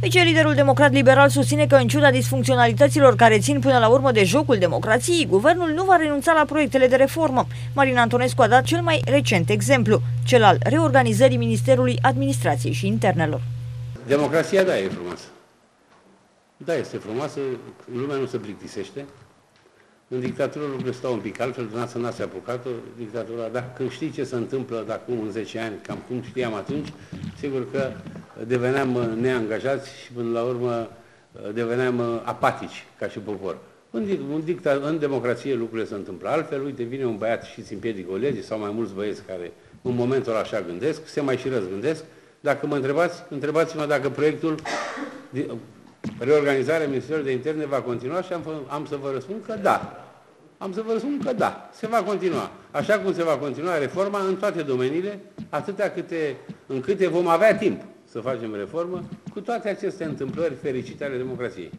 Viceliderul democrat liberal susține că, în ciuda disfuncționalităților care țin până la urmă de jocul democrației, guvernul nu va renunța la proiectele de reformă. Marin Antonescu a dat cel mai recent exemplu, cel al reorganizării Ministerului Administrației și Internelor. Democrația, da, e frumoasă. Da, este frumoasă, lumea nu se plictisește. În dictatură lucrurile stau un pic altfel, dumneavoastră n-ați apucat-o, dictatura, dar când știi ce se întâmplă de acum în 10 ani, cam cum știam atunci, sigur că deveneam neangajați și până la urmă deveneam apatici ca și popor. În, în, dicta, în democrație lucrurile se întâmplă altfel, uite, vine un băiat și îți împiedică o lege sau mai mulți băieți care în momentul așa gândesc, se mai și răzgândesc. Dacă mă întrebați, întrebați-mă dacă proiectul reorganizarea Ministerului de Interne va continua și am, am să vă răspund că da. Am să vă răspund că da, se va continua. Așa cum se va continua reforma în toate domeniile, atâtea câte, în câte vom avea timp să facem reformă, cu toate aceste întâmplări fericite ale democrației.